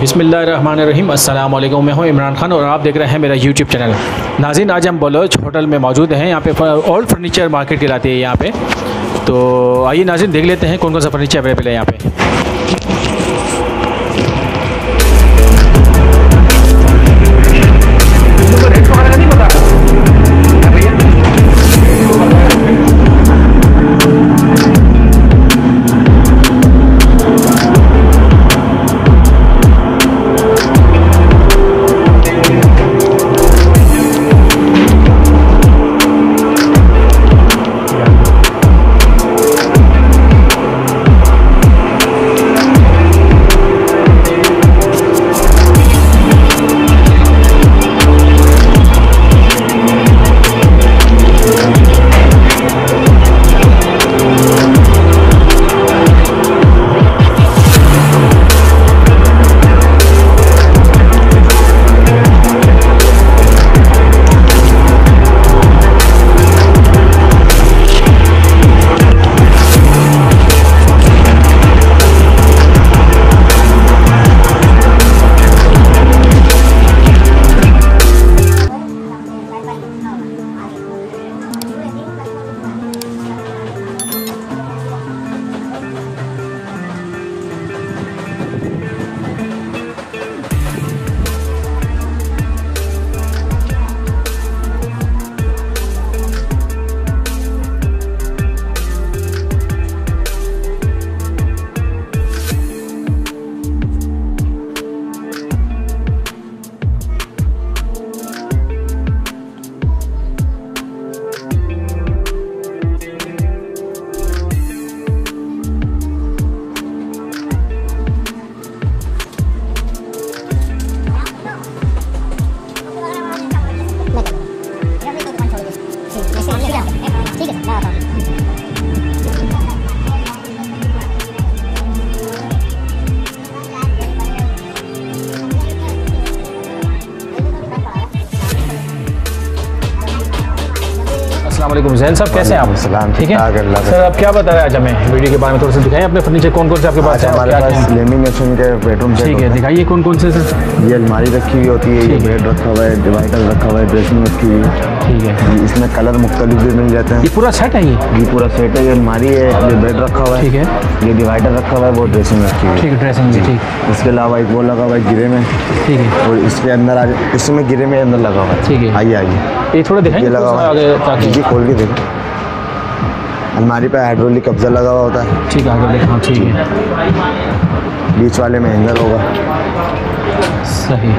बिसमीम अल्लाम मैं हूँ इमरान खान और आप देख रहे हैं मेरा यूट्यूब चैनल। नाजिन आज हम बलोच होटल में मौजूद हैं। यहाँ पे ओल्ड फर्नीचर मार्केट कहलाती है यहाँ पे। तो आइए नाजिन देख लेते हैं कौन कौन सा फर्नीचर अवेलेबल है यहाँ पे। अस्सलाम जैन साहब कैसे हैं आप? सलाम ठीक है? सर आप क्या बता रहे हैं आज हमें वीडियो के बारे में थोड़ा सा दिखाएँ अपने फर्नीचर कौन कौन से आपके पास हमारे पास? लेमिनेशन के बेडरूम ठीक है दिखाइए कौन कौन से सर? ये अलमारी रखी हुई होती है ये। बेड रखा हुआ है डिवाइडर रखा हुआ है ड्रेसिंग रखी हुई है। ठीक है। इसमें कलर मुख्तलिफ़ भी मिल जाते हैं। ये पूरा सेट है ये? ये पूरा सेट है ये अलमारी है ये बेड रखा हुआ है। ठीक है। ये डिवाइडर रखा हुआ है वो ड्रेसिंग रखी हुई ठीक है ड्रेसिंग ठीक। इसके अलावा एक वो लगा हुआ है गिरे में। ठीक है। और इसके अंदर आ इसमें गिरे में अंदर लगा हुआ है। ठीक है। आइए आइए। ये थोड़ा ये लगा हुआ है। जी खोल के देखो। अलमारी पे हाइड्रोलिक कब्जा लगा हुआ होता है। ठीक है ठीक है। बीच वाले में हैंगर होगा। सही।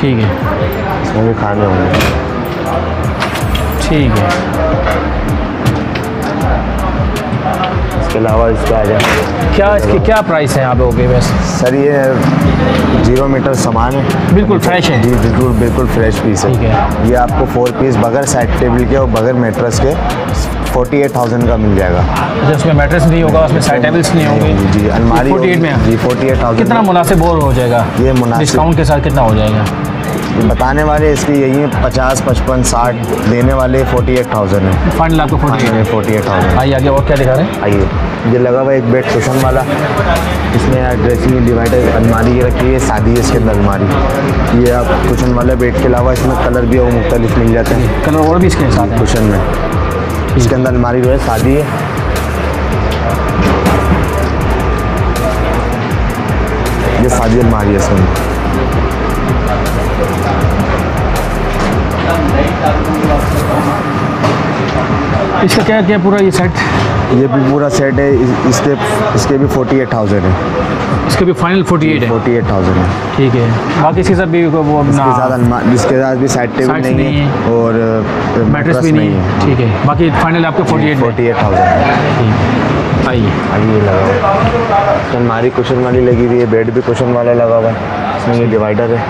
ठीक है। इसमें भी खाने होंगे। ठीक है। इसके अलावा इसका आ जाए क्या इसकी क्या प्राइस है यहाँ पे ओके वैसे? सर ये ज़ीरो मीटर सामान है। बिल्कुल फ्रेश है। जी बिल्कुल बिल्कुल फ्रेश पीस है। ठीक है। ये आपको फोर पीस बगैर साइड टेबल के और बगैर मेट्रस के फोर्टी एट थाउज़ेंड का मिल जाएगा। अच्छा उसमें मैट्रेस नहीं होगा उसमें साइड टेबल्स नहीं होंगे। जी जी अलमारी फोर्टी एट में जी फोर्टी एट थाउज़ेंड कितना मुनासिब और हो जाएगा? ये मुनासिब- डिस्काउंट के साथ कितना हो जाएगा? बताने वाले इसके यही है पचास पचपन साठ देने वाले फोर्टी एट थाउज़ेंड है। फाइनल आपको forty eight forty eight thousand आइए आगे और क्या दिखा रहे हैं? आइए ये लगा हुआ एक बेड कुशन वाला। इसमें ड्रेसिंग डिवाइडर अलमारी रखी है शादी है इसके अंदर अलमारी। ये आप कुशन वाले बेड के अलावा इसमें कलर भी और मुख्तलिफ़ मिल जाते हैं। कलर और भी इसके साथ कुशन में। इसके अंदर अलमारी जो है, शादी है। ये शादी अलमारी है इसमें। इसका क्या क्या पूरा ये सेट ये भी पूरा सेट है इस- इसके इसके भी फोर्टी एट थाउज़ेंड है। इसके भी final forty eight forty eight thousand है। ठीक है। बाकी इसके साथ भी वो इसके साथ अपना इसके साथ भी साइड टेबल नहीं, नहीं है और मैट्रेस भी नहीं है। ठीक है। बाकी फाइनल आपके forty eight forty eight thousand आइए। ये लगा हुआ अलमारी कुशन वाली लगी हुई है बेड भी कुशन वाला लगा हुआ है। इसमें ये डिवाइडर है।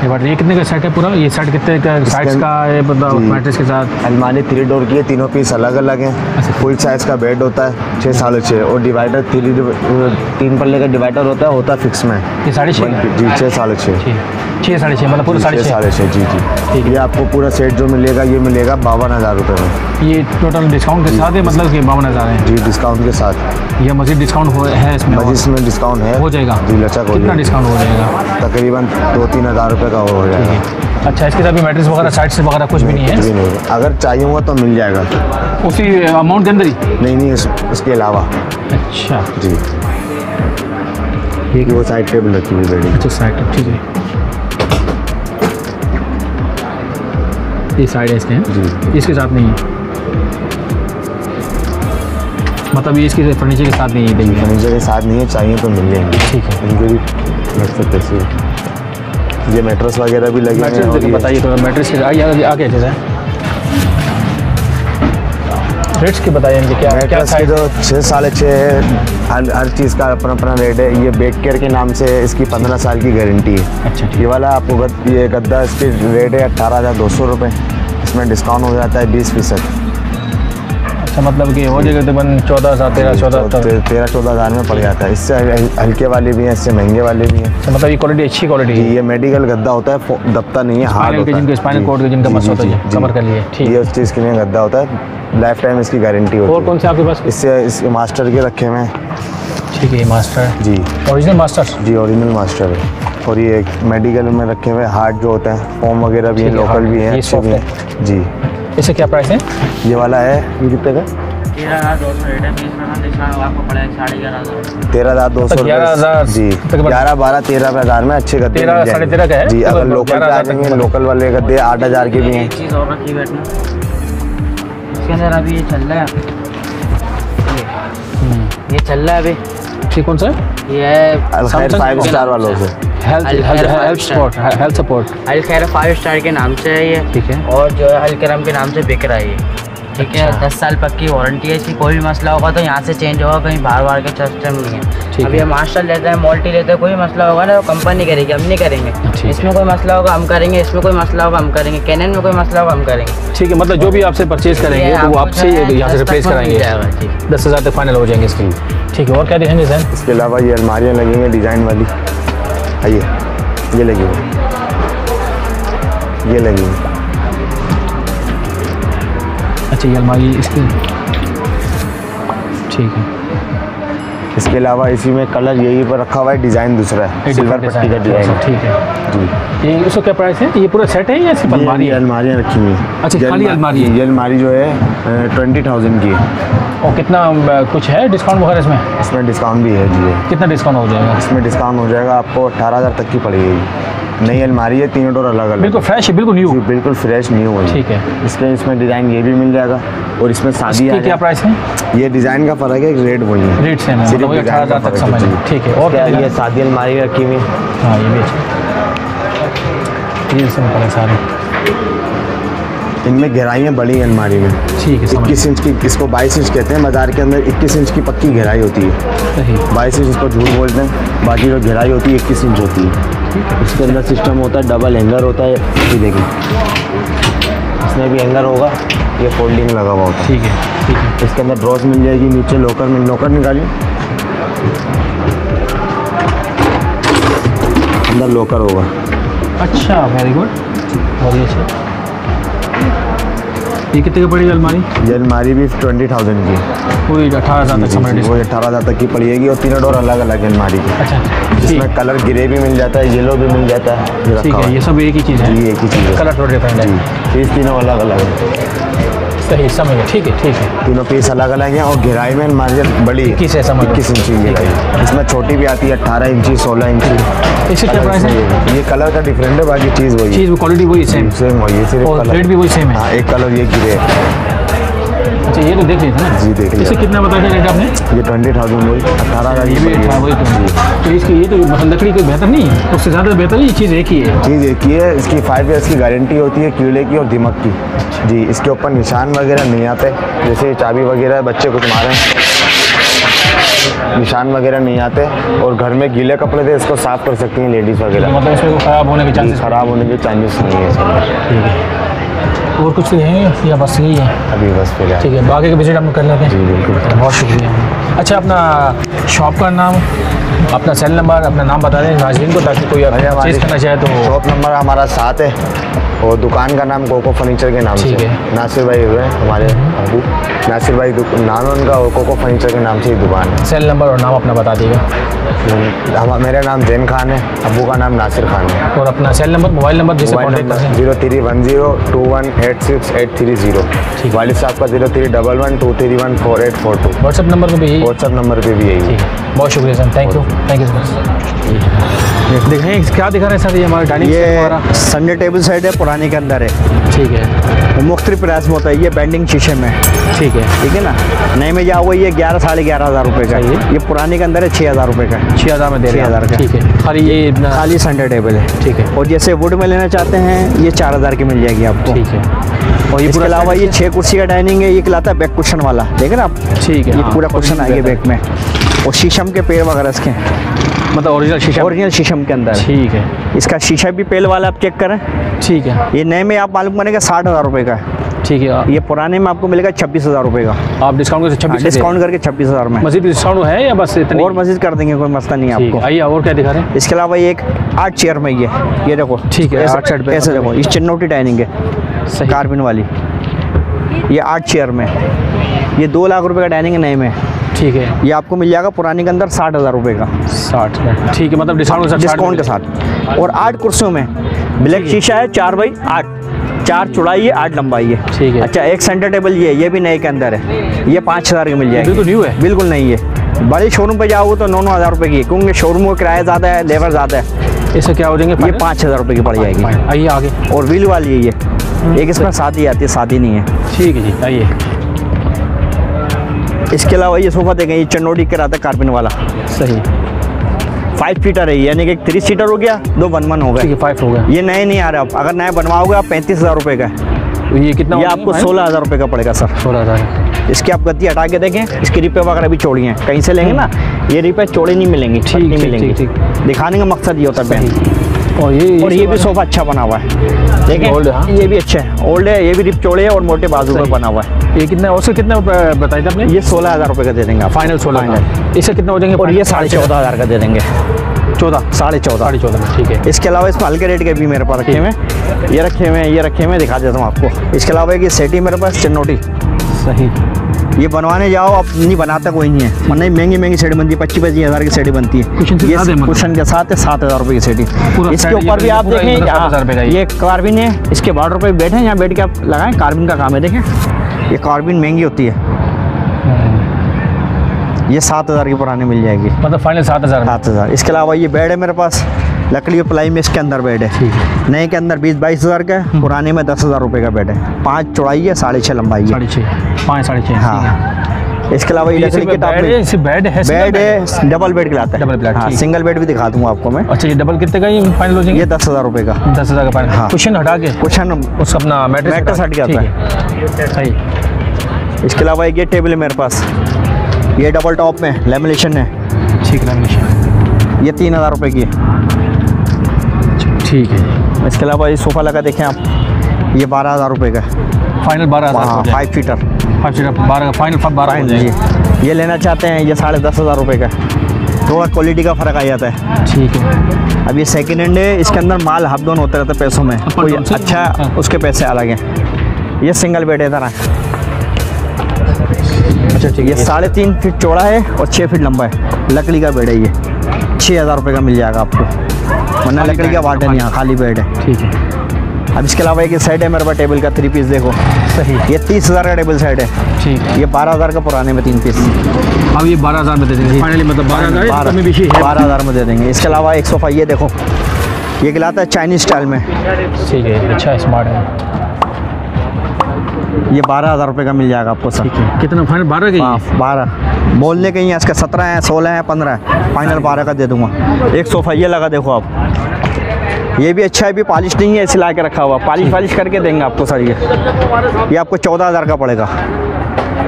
डिवाइडर ये कितने का सेट है पूरा? ये सेट कितने का साइड्स का है मतलब मैट्रेस के साथ? अलमारी थ्री डोर की है तीनों पीस अलग अलग हैं फुल साइज़ का बेड होता है छः साढ़े छः और डिवाइडर थ्री तीन पल्ले का डिवाइडर होता है होता है फिक्स में। ये साढ़े छः? जी छः साढ़े छः छः साढ़े छः मतलब पूरा साढ़े साढ़े छः जी ठीक जी ये आपको पूरा सेट जो मिलेगा ये मिलेगा बावन हज़ार रुपये में। ये टोटल डिस्काउंट के साथ है मतलब कि बावन हज़ार है? जी डिस्काउंट के साथ। ये मजीद डिस्काउंट हो है इसमें? मजीद में डिस्काउंट है। हो जाएगा। जी लचक हो कितना जाएगा डिस्काउंट हो जाएगा? तकरीबन दो तीन हज़ार रुपये का हो जाएगा। अच्छा इसके साथ भी मैट्रेस वगैरह साइड से वगैरह कुछ भी नहीं है? जी नहीं अगर चाहिए हुआ तो मिल जाएगा। उसी अमाउंट के अंदर ही? नहीं नहीं इस, इसके अलावा। अच्छा। जी। ये वो साइड टेबल रखी हुई बेड अच्छा साइड ठीक है। ये साइड है इसके हैं? जी। इसके साथ नहीं है। मतलब ये इसके फर्नीचर के साथ नहीं है फर्नीचर के साथ नहीं है चाहिए तो मिल जाएँगे। ठीक है। इनके भी लग सकते हैं। ये मेट्रस वगैरह भी लगे हैं बताइए थोड़ा मैट्रेस के आगे आगे आगे अच्छे से रेट्स के बताइए इनके क्या क्या साइज़ जो छः साढ़े छः है। हर हर चीज़ का अपना अपना रेट है। ये बेड केयर के नाम से इसकी पंद्रह साल की गारंटी है। अच्छा ये वाला आपको गद, ये गद्दा इसकी रेट है अट्ठारह हज़ार दो सौ रुपये इसमें डिस्काउंट हो जाता है बीस फ़ीसद। अच्छा मतलब कि हो जाएगा तकरीबन चौदह हज़ार तेरह चौदह तक। तेरह चौदह हज़ार में पड़ जाता है इससे हल्के वाले भी हैं इससे महँगे वाले भी हैं। अच्छा मतलब ये क्वालिटी अच्छी क्वालिटी है। ये मेडिकल गद्दा होता है दबता नहीं है हार्ड के होता जिनके है स्पाइनल कोड के जिनका जी, मस जी, होता है जी। कवर कर लिए। ठीक। ये उस चीज़ के लिए गद्दा होता है। लाइफ टाइम इसकी गारंटी होती और कौन से आपके पास? इससे इसके मास्टर के रखे हुए हैं। ठीक है ये मास्टर जी। ओरिजिनल मास्टर जी ओरिजिनल मास्टर है। और ये मेडिकल में रखे हुए हार्ट जो होते हैं फॉर्म वगैरह भी हैं है, लोकल हैं भी हैं। जी। इससे क्या प्राइस है? ये वाला है ये कितने का? तेरह हज़ार दो सौ है ग्यारह हज़ार तेरह हज़ार दो सौ तक 11,000 जी ग्यारह बारह तेरह हज़ार में अच्छे गद्दे तेरह, साढ़े तेरह का है? जी तो अगर लोकल पे आ 11,000 तक। जाएँगे लोकल वाले गद्दे आठ हज़ार के भी हैं। चीज़ और रखी बैठना। इसके अंदर अभी ये चल रहा है। ये- ये चल रहा है अभी। ठीक कौन सा है? ये अलखैर फाइव स्टार वालों से। Health health support health support Al Khair five star के नाम से है ये। ठीक है। और जो है अलकरम के नाम से बिक रहा है ये। ठीक है। दस साल पक्की वारंटी है इसकी कोई भी मसला होगा तो यहाँ से चेंज होगा कहीं बाहर बाहर के सिस्टम नहीं है। ठीक अब है। ये मास्टर लेते हैं मोल्टी लेते हैं कोई मसला होगा ना तो कंपनी करेगी हम नहीं करेंगे। इसमें कोई मसला होगा हम करेंगे इसमें कोई मसला होगा हम करेंगे। कैनन में कोई मसला होगा हम करेंगे। ठीक है मतलब जो भी आपसे परचेज करेंगे तो वो आपसे यहाँ से रिप्लेस कराएँगे। दस हज़ार तक फाइनल हो जाएँगे इसके लिए। ठीक है और क्या देखेंगे सर? इसके अलावा ये अलमारियाँ लगेंगे डिज़ाइन वाली। आइए ये लगी हुई ये लगी हुई ये अलमारी इसकी? ठीक है। इसके अलावा इसी में कलर यही पर रखा हुआ है डिज़ाइन दूसरा है सिल्वर पट्टी का डिज़ाइन। ठीक है। जी। ये उसका क्या प्राइस है? ये पूरा सेट है या सिर्फ़ अलमारी है? अलमारियाँ रखी हुई हैं। अच्छा, खाली अलमारी है। ये अलमारी जो है ट्वेंटी थाउज़ेंड की है। और कितना कुछ है डिस्काउंट वगैरह इसमें? इसमें डिस्काउंट भी है जी। कितना डिस्काउंट हो जाएगा? इसमें डिस्काउंट हो जाएगा आपको अट्ठारह हज़ार तक की पड़ेगी। नई अलमारी है तीनों डोर अलग अलग बिल्कुल फ्रेश है बिल्कुल न्यू बिल्कुल फ्रेश न्यू है ठीक है। इसके इसमें डिज़ाइन ये भी मिल जाएगा और इसमें शादी आ क्या प्राइस है? ये डिज़ाइन का फ़र्क है रेट वही है। रेट सेम है मतलब वही अठारह हज़ार तक समझ ठीक है और ये शादी अलमारी रखी हुई? है हाँ ये भी अच्छा। ये सिंपल है सारे। इनमें गहराइयाँ बड़ी हैं अलमारी में। ठीक है इक्कीस इंच की इसको बाईस इंच कहते हैं बाज़ार के अंदर इक्कीस इंच की पक्की गहराई होती है। बाईस इंच इसको झूठ बोलते हैं बाकी जो गहराई होती है इक्कीस इंच होती है। इसके अंदर सिस्टम होता है डबल हैंगर होता है ये देखिए। इसमें भी हैंगर होगा ये फोल्डिंग लगा हुआ होता है। ठीक है ठीक है। इसके अंदर ड्रॉस मिल जाएगी नीचे लोकर में लॉकर निकालिए अंदर लोकर होगा। अच्छा वेरी गुड बहुत ही अच्छा ये कितने की पड़ेगी अलमारी? ये अलमारी भी ट्वेंटी थाउज़ेंड की। पूरी अठारह हज़ार तक समझ वो अठारह हज़ार तक की पड़ेगी और तीनों डोर अलग अलग है अलमारी की। अच्छा जिसमें इसमें कलर ग्रे भी मिल जाता है येलो भी मिल जाता है ये ठीक है ये सब एक ही चीज़ है। ये एक ही चीज़ है। कलर थोड़ा डिफरेंट है। फ़ीस तीनों अलग अलग है। सही समझ ठीक है ठीक है। तीनों पीस अलग अलग हैं और गहराई में मार्जिन बड़ी किस है, समझ। इक्कीस इंची इसमें छोटी भी आती है अट्ठारह इंची सोलह इंची इसी क्या प्राइस है? ये कलर का डिफरेंट है बाकी चीज़ वही चीज़ क्वालिटी वही सेम सेम वही सिर्फ़ रेट भी वही सेम है। हाँ एक कलर ये गिरे। अच्छा ये तो देख लीजिए ना। जी देख इसे लिया कितना बताया रेट आपने? ये ट्वेंटी थाउज़ेंड वही अठारह हज़ार ये भी पड़ी था है। वही तो। तो इसकी ये तो मतलब लकड़ी कोई बेहतर नहीं है? उससे ज़्यादा बेहतर ये चीज़ एक ही है। चीज़ एक ही है इसकी फाइव ईयर्स की गारंटी होती है कीड़े की और दिमक की। जी इसके ऊपर निशान वगैरह नहीं आते जैसे चाबी वगैरह बच्चे कुछ मारे निशान वगैरह नहीं आते और घर में गीले कपड़े थे इसको साफ़ कर सकती हैं लेडीज़ वगैरह। मतलब इसमें ख़राब होने के चांसेस खराब होने के चांसेस नहीं है अंदर और कुछ है या बस यही है? अभी बस फ़िलहाल। ठीक है बाकी का विज़िट हम कर लेते हैं। जी बिल्कुल। बहुत शुक्रिया। अच्छा अपना शॉप का नाम अपना सेल नंबर अपना नाम बता दें। नाजरीन को ताकि कोई चीज़ करना चाहे तो शॉप नंबर हमारा सात है। और दुकान का नाम कोको फर्नीचर के नाम से। नासिर भाई हुए हमारे अबू नासिर भाई नाम है उनका और कोको फर्नीचर के नाम से ही दुकान है। सेल नंबर और नाम अपना बता दीजिएगा। हम मेरा नाम जैन खान है अबू का नाम नासिर खान है। और अपना cell number mobile number zero three one zero two one eight six eight three zero. वालिद साहब का zero three double one two three one four eight four two WhatsApp number पर भी यही व्हाट्सअप नंबर पर भी यही बहुत शुक्रिया sir. Thank you thank you sir दिखाएँ क्या दिखा रहे हैं सर ये हमारा डाइनिंग सेट ये संडे टेबल सेट है पुराने के अंदर है। ठीक है। मुख्तलिफ़ प्राइस में होता है। ये बैंडिंग शीशे में। ठीक है। ठीक है ना? नए में जाओगे ये ग्यारह साढ़े ग्यारह हज़ार रुपये का। है। ये पुराने के अंदर है छः हज़ार रुपये का। छः हज़ार में दे हैं 6,000 आप। का। ठीक है। खाली ये खाली संडे टेबल है। ठीक है। और जैसे वुड में लेना चाहते हैं ये चार हज़ार की मिल जाएगी आपको। ठीक है। और ये इसके पूरा अलावा ये छः कुर्सी का डाइनिंग है ये कहलाता है बैक कुशन वाला। देखे ना आप? ठीक है ये हाँ, पूरा कुशन ये आएगा। बैक में। और शीशम के पेड़ वगैरह इसके मतलब ओरिजिनल शीशा ओरिजिनल शीशम के अंदर। ठीक है। इसका शीशा भी पेल वाला आप चेक करें। ठीक है। ये नए में आप मालूम करेंगे साठ हज़ार रुपये का है। ठीक है ये पुराने में आपको मिलेगा छब्बीस हज़ार रुपये का। आप डिस्काउंट करके छब्बीस डिस्काउंट करके छब्बीस हज़ार में। मजीद डिस्काउंट है या बस इतनी? और मस्जिद कर देंगे कोई मसला नहीं है आपको। आइए और क्या दिखा रहे हैं? इसके अलावा ये एक आठ चेयर में ये ये देखो। ठीक है, आठ पे ऐसे देखो इस चिन्नौटी डाइनिंग है कार्बिन वाली। ये आठ चेयर में। ये दो लाख रुपये का डाइनिंग है नए में। ठीक है। ये आपको मिल जाएगा पुराने के अंदर साठ हज़ार रुपये का। साठ ठीक है मतलब डिस्काउंट के साथ डिस्काउंट के साथ। और आठ कुर्सियों में ब्लैक शीशा है चार बाई आठ। चार चौड़ाई है आठ लंबाई है। ठीक है। अच्छा एक सेंटर टेबल ये ये भी नए के अंदर है। ये पाँच हज़ार की मिल जाएगी। बिल्कुल न्यू है। बिल्कुल नहीं है। बड़े शोरूम पे जाओगे तो नौ नौ हज़ार रुपये की क्योंकि शोरूम का किराया ज़्यादा है लेबर ज़्यादा है। इससे क्या हो जाएँगे? ये पाँच हज़ार रुपये की पड़ जाएगी। आइए आगे। और व्हील वाली है ये। एक इसमें शादी आती है शादी नहीं है। ठीक है जी आइए। इसके अलावा ये सोफा देखें ये चन्नोडी कराता कार्बिन वाला। सही। फाइव सीटर है यानी कि एक थ्री सीटर हो गया दो वन वन हो ठीक गए है फाइव हो गया ये नए नहीं आ रहे आप अगर नए बनवाओगे आप पैंतीस हज़ार रुपये का तो ये कितना ये आपको सोलह हज़ार रुपये का पड़ेगा सर। सोलह हज़ार। इसकी आप गद्दी हटा के देखें इसकी रिपे वगैरह भी चौड़ी हैं कहीं से लेंगे ना ये रिपे चौड़ी नहीं मिलेंगी ठीक, नहीं मिलेंगी। दिखाने का मकसद ये होता है और ये और ये भी सोफा अच्छा बना हुआ है। देखें Old है, हाँ। ये भी अच्छा है। ओल्ड है ये भी रिप चौड़े है और मोटे बाजू। पर बना हुआ है। ये कितना उससे कितना बताया था आपने? ये सोलह हज़ार रुपये का दे देंगे फाइनल सोलह का। इससे कितना हो जाएँगे और ये साढ़े चौदह हज़ार का दे देंगे। चौदह? साढ़े चौदह। साढ़े चौदह में ठीक है। इसके अलावा इसमें हल्के रेट के भी मेरे पास रखे हुए हैं। ये रखे हुए हैं ये रखे हुए हैं दिखा देता हूँ आपको। इसके अलावा एक सेटी मेरे पास चिन्नोटी सही। ये बनवाने जाओ अब नहीं बनाता कोई नहीं है। ये महँगी महँगी सेट बनती है पच्चीस पच्चीस हज़ार की सेट बनती है। ये मतलब? कुशन के साथ है सात हज़ार रुपये की सेटी इसके ऊपर भी आप देखें ये। ये कार्बिन है इसके बॉर्डर पर बैठे यहाँ बैठ के आप लगाएँ कार्बिन का काम है देखें। ये कार्बिन महँगी होती है। ये सात हज़ार की पुरानी मिल जाएगी। मतलब फाइनल सात हज़ार सात हज़ार। इसके अलावा ये बेड है मेरे पास। लकड़ी और प्लाई में इसके अंदर बेड है। नए के अंदर बीस बाईस हज़ार का पुराने में दस हज़ार रुपये का बेड है पाँच चौड़ाई है साढ़े छः लंबाई है। साढ़े छः पाँच साढ़े छः हाँ। इसके अलावा ये ये लकड़ी के टॉप बेड है में बेड है बेड है डबल बेड कहलाता है। डबल बेड, हाँ सिंगल बेड भी दिखा दूँगा आपको मैं। अच्छा ये डबल कितने का ये फाइनल हो जाएँगे? ये दस हज़ार रुपये का। दस हज़ार का फाइनल हाँ। कुशन हटा के? कुशन उसका अपना मैट्रेस मैट्रेस हट गया है। सही। इसके अलावा एक ये टेबल है मेरे पास। ये डबल टॉप में लेमिनेशन है। ठीक रमेश ये तीन हज़ार रुपये की है। ठीक है। इसके अलावा ये सोफ़ा लगा देखें आप ये बारह हज़ार रुपये का फाइनल बारह हज़ार हाँ हो फाइव सीटर फाइव सीटर बारह फाइनल बारह हो जी ये। लेना चाहते हैं ये साढ़े दस हज़ार रुपये का है। थोड़ा क्वालिटी का फ़र्क आ जाता है। ठीक है। अब ये सेकेंड हैंड है इसके अंदर माल हाफ़ डाउन होते रहते हैं पैसों में। कोई अच्छा हाँ। उसके पैसे अलग हैं। ये सिंगल बेड है तरह अच्छा ठीक ये साढ़े तीन फीट चौड़ा है और छः फीट लंबा है। लकड़ी का बेड है ये। छः हज़ार रुपये का मिल जाएगा आपको। वरना लकड़ी का है, यहाँ खाली बेड है। ठीक है। अब इसके अलावा एक सेट है मेरे पास टेबल का थ्री पीस देखो। सही ये तीस हज़ार का टेबल सेट है। ठीक है। ये बारह हज़ार का पुराने में तीन पीस अब ये बारह हज़ार में दे देंगे। फाइनली मतलब बारह हज़ार में भी है। बारह हज़ार में दे देंगे। इसके अलावा एक सोफ़ा ये देखो। ये गिलाता है चाइनीज़ स्टाइल में। ठीक है अच्छा स्मार्ट है। ये बारह हज़ार रुपये का मिल जाएगा आपको सर। ठीक है। कितना फाइनल बारह का हाँ बारह। बोलने के ही हैं इसके सत्रह है सोलह है पंद्रह हैं। फाइनल बारह का दे दूँगा। एक सोफ़ा ये लगा देखो आप। ये भी अच्छा है भी पॉलिश नहीं है इसे ला के रखा हुआ। पॉलिश पॉलिश करके देंगे आपको सर ये। ये आपको चौदह हज़ार का पड़ेगा।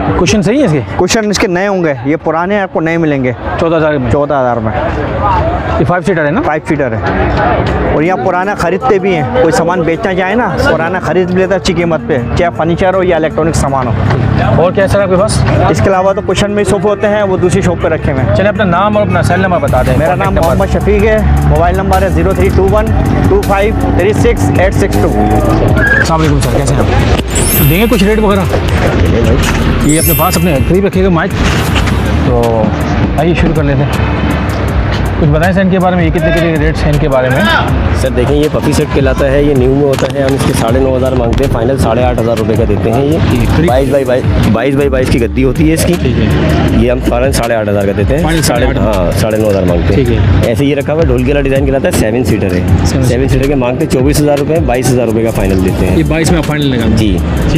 क्वेश्चन सही है इसके? क्वेश्चन इसके नए होंगे। ये पुराने हैं, आपको नए मिलेंगे। चौदह हज़ार में। चौदह हज़ार में। ये फाइव सीटर है ना? फाइव सीटर है। और यहाँ पुराना खरीदते भी हैं। कोई सामान बेचना चाहे ना पुराना खरीद भी लेता अच्छी कीमत पे। चाहे फर्नीचर हो या इलेक्ट्रॉनिक सामान हो। और क्या है सर आपके पास? इसके अलावा तो क्वेश्चन में सोफे होते हैं वो दूसरी शॉप पर रखे हुए हैं। चलिए अपना नाम और अपना सेल नंबर बता दें। मेरा नाम मोहम्मद शफीक है। मोबाइल नंबर है zero three two one two five three six eight six two. Sir कैसे हैं देंगे कुछ रेट वगैरह? ये अपने पास अपने करीब रखिएगा माइक तो आइए शुरू कर लेते हैं। कुछ बताएँ सर इनके बारे में ये कितने कितने रेट्स हैं इनके बारे में? सर देखें ये पपी सेट कहलाता है ये न्यू में होता है हम इसके साढ़े नौ हज़ार मांगते हैं फाइनल साढ़े आठ हज़ार रुपये का देते हैं ये। बाईस बाई बाईस बाईस बाई बाईस की गद्दी होती है इसकी। ये हम फाइनल साढ़े आठ हज़ार का देते हैं। साढ़े हाँ साढ़े नौ हज़ार मांगते हैं। ऐसे ये रखा हुआ ढोल वाला डिज़ाइन कहलाता है सेवन सीटर है। सेवन सीटर के मांगते हैं चौबीस हज़ार रुपये बाईस हज़ार रुपये का फाइनल देते ये हैं बाईस में फाइनल लगा जी।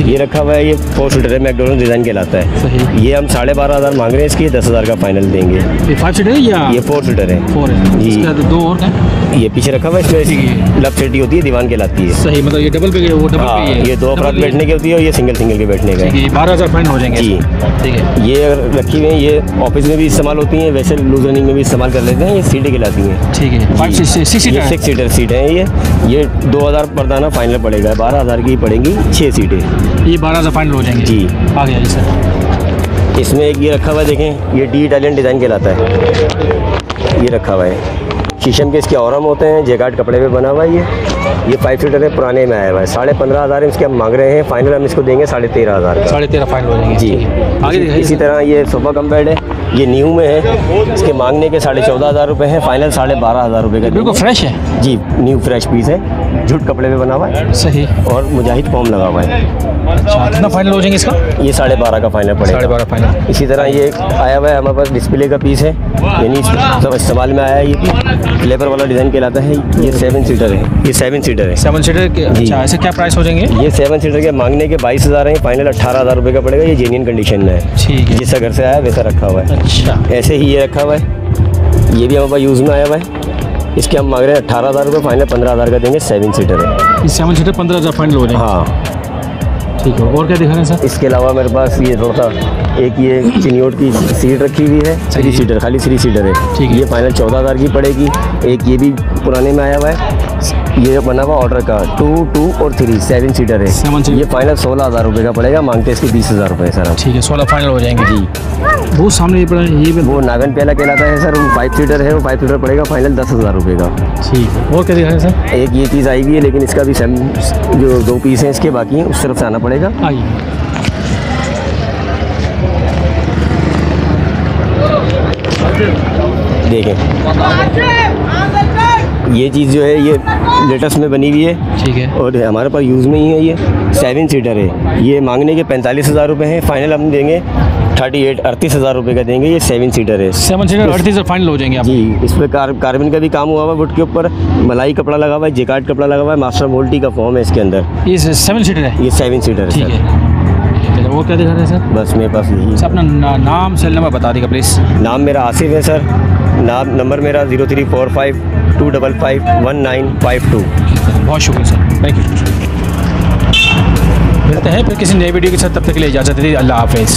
ये रखा हुआ है ये फोर सीटर है मैकडोनल डिज़ाइन कहलाता है। ये हम साढ़े बारह हज़ार मांग रहे हैं इसकी दस हज़ार का फाइनल देंगे। ये फाइव सीटर है या ये फोर सीटर है। फोर है। इसके दो और हैं। ये पीछे रखा हुआ है इसमें। लव सीटी होती है दीवान कहलाती है। सही मतलब ये डबल पे वो डबल हाँ पे है ये दो अफराद बैठने की होती है और ये सिंगल सिंगल के बैठने का। बारह हज़ार फाइनल हो जाएँगे। जी। ठीक है। ये अगर रखी हुई है ये ऑफ़िस में भी इस्तेमाल होती हैं वैसे लूज रनिंग में भी इस्तेमाल कर लेते हैं ये सीटें कहलाती हैं। ठीक है। सिक्स सीटर सीट है ये। ये दो हज़ार परदाना फाइनल पड़ेगा बारह हज़ार की पड़ेंगी छः सीटें ये बारह हज़ार फाइनल हो जाएँगे। जी। आ गया जी सर इसमें एक ये रखा हुआ देखें ये डी इटालियन डिज़ाइन कहलाता है। ये रखा हुआ है। शीशम के इसके औरम होते हैं। जेकार्ड कपड़े पे बना हुआ है ये। ये फाइव सीटर है पुराने में आया हुआ है। साढ़े पंद्रह हज़ार इसके हम मांग रहे हैं। फाइनल हम इसको देंगे साढ़े तेरह हज़ार साढ़े तेरह फाइनल जी। आगे इसी, इसी तरह ये सोफ़ा कम बेड है। ये न्यू में है। इसके मांगने के साढ़े चौदह हज़ार रुपये हैं। फाइनल साढ़े बारह हज़ार रुपये का बिल्कुल फ्रेश है। जी न्यू फ्रेश पीस है। झूठ कपड़े पे बना हुआ है। सही। और मुजाहिद फॉर्म लगा हुआ है। अच्छा कितना फाइनल हो जाएँगे इसका? ये साढ़े बारह का फाइनल पड़ेगा। साढ़े बारह फाइनल इसी तरह ये आया हुआ है हमारे पास डिस्प्ले का पीस है। यानी सब इस्तेमाल में आया है ये फ्लेवर वाला डिज़ाइन कहलाता है ये सेवन सीटर है। ये सेवन सीटर है। सेवन सीटर अच्छा ऐसे क्या प्राइस हो जाएँगे? ये सेवन सीटर के मांगने के बाईस हज़ार हैं फाइनल अट्ठारह हज़ार रुपये का पड़ेगा ये जेन्यन कंडीशन में है। ठीक है। जैसा घर से आया वैसा रखा हुआ है। अच्छा। ऐसे ही ये रखा हुआ है। ये भी हमारे पास यूज़ में आया हुआ है। इसके हम मांग रहे हैं अठारह हज़ार रुपये फाइनल पंद्रह हज़ार का देंगे सेवन सीटर है। सेवन सीटर पंद्रह हज़ार फाइनल हो जाएँगे। हाँ। ठीक है और क्या दिखा रहे हैं सर? इसके अलावा मेरे पास ये थोड़ा सा एक ये चिनियोट की सीट रखी हुई है थ्री सीटर खाली थ्री सीटर है। ठीक है। ये फाइनल चौदह हज़ार की पड़ेगी एक ये भी पुराने में आया हुआ है। ये बना हुआ ऑर्डर का टू टू और थ्री सेवन सीटर है। Seven seater। ये फाइनल सोलह हज़ार रुपये का पड़ेगा मांगते हैं इसके बीस हज़ार रुपये सर। ठीक है सोलह फाइनल हो जाएँगे। जी। वो सामने ये पड़ा ये भी वो नागन प्याला कहलाता है सर वो फाइव सीटर है वो फाइव सीटर पड़ेगा फाइनल दस हज़ार रुपये का। ठीक है और क्या दिखा सर? एक ये चीज़ आई हुई है लेकिन इसका भी सेम जो दो पीस हैं इसके बाकी हैं उस तरफ़ से आना पड़ेगा। आइए। देखें। ये चीज़ जो है ये लेटेस्ट में बनी हुई है। ठीक है। और हमारे पास यूज़ में ही है ये। सेवन सीटर है। ये मांगने के पैंतालीस हज़ार रुपये हैं। फाइनल हम देंगे थर्टी एट अड़तीस हज़ार रुपये का देंगे। ये सेवन सीटर है। सेवन सीटर अड़तीस हज़ार फाइनल हो जाएँगे आप। जी इस पर कार कार्बन का भी काम हुआ हुआ है वुड के ऊपर। मलाई कपड़ा लगा हुआ है जेकार्ड कपड़ा लगा हुआ है। मास्टर मोल्टी का फॉर्म है इसके अंदर। ये सेवन सीटर है? ये सेवन सीटर है ठीक है। वो क्या दिखा रहे हैं सर बस मेरे पास यही अपना नाम सेल नंबर बता देगा प्लीज़ नाम मेरा आसिफ है सर नाम, नंबर मेरा zero three four five two double five one nine five two. बहुत शुक्रिया सर। थैंक यू मिलते हैं फिर किसी नए वीडियो के साथ, तब तक के लिए इजाज़त दी अल्लाह हाफिज़।